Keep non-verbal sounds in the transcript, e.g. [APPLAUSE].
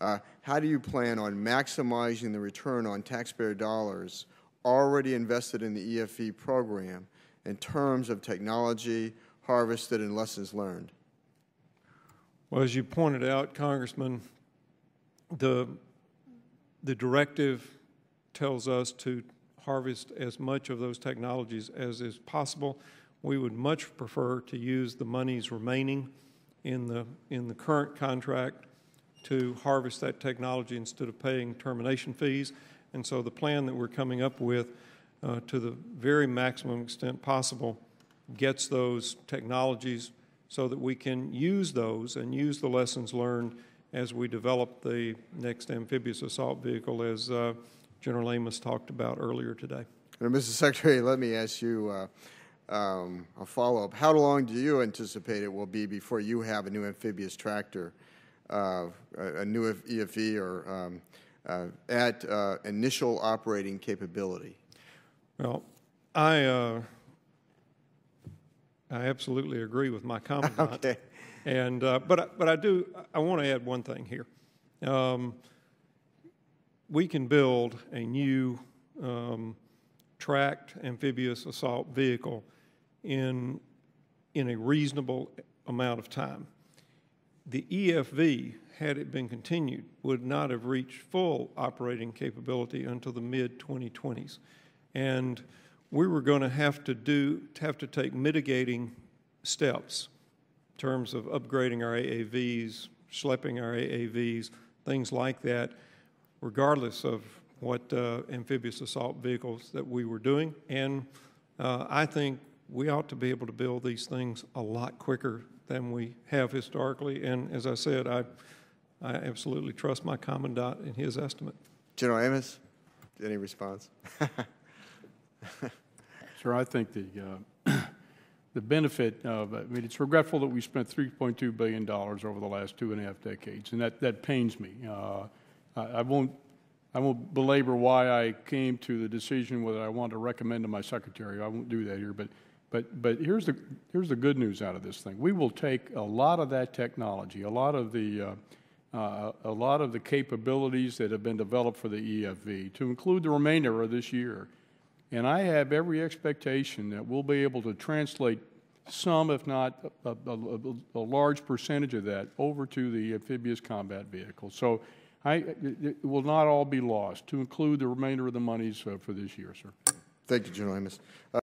Uh, How do you plan on maximizing the return on taxpayer dollars already invested in the EFV program in terms of technology harvested and lessons learned? Well, as you pointed out, Congressman, the, the directive tells us to harvest as much of those technologies as is possible. We would much prefer to use the monies remaining in the, in the current contract to harvest that technology instead of paying termination fees. And so the plan that we're coming up with, uh, to the very maximum extent possible, gets those technologies so that we can use those and use the lessons learned as we develop the next amphibious assault vehicle, as uh, General Amos talked about earlier today. And Mr. Secretary, let me ask you uh, um, a follow-up. How long do you anticipate it will be before you have a new amphibious tractor, uh, a, a new EFV, or um, uh, at uh, initial operating capability? Well, I, uh, I absolutely agree with my commandant. [LAUGHS] Okay. And, uh, but, I- but I do, I want to add one thing here. Um, we can build a new um, tracked amphibious assault vehicle in, in a reasonable amount of time. The EFV, had it been continued, would not have reached full operating capability until the mid 2020s. And we were going to have to do, have to take mitigating steps in terms of upgrading our AAVs, SLEPing our AAVs, things like that, regardless of what uh, amphibious assault vehicles that we were doing. And uh, I think we ought to be able to build these things a lot quicker than we have historically. And as I said, I, I absolutely trust my commandant in his estimate. General Amos, any response? [LAUGHS] Sir, I think the, uh, [CLEARS THROAT] the benefit of, I mean, it's regretful that we spent $3.2 billion over the last two and a half decades, and that, that pains me. Uh, I I won't, I won't belabor why I came to the decision whether I want to recommend to my secretary. I won't do that here, but, but, but here's the, here's the good news out of this thing. We will take a lot of that technology, a lot of the, uh, uh, a lot of the capabilities that have been developed for the EFV, to include the remainder of this year, and I have every expectation that we'll be able to translate some, if not a, a, a, large percentage of that, over to the amphibious combat vehicle. So I, it, it will not all be lost, to include the remainder of the monies uh, for this year, sir. Thank you, General Amos. Uh,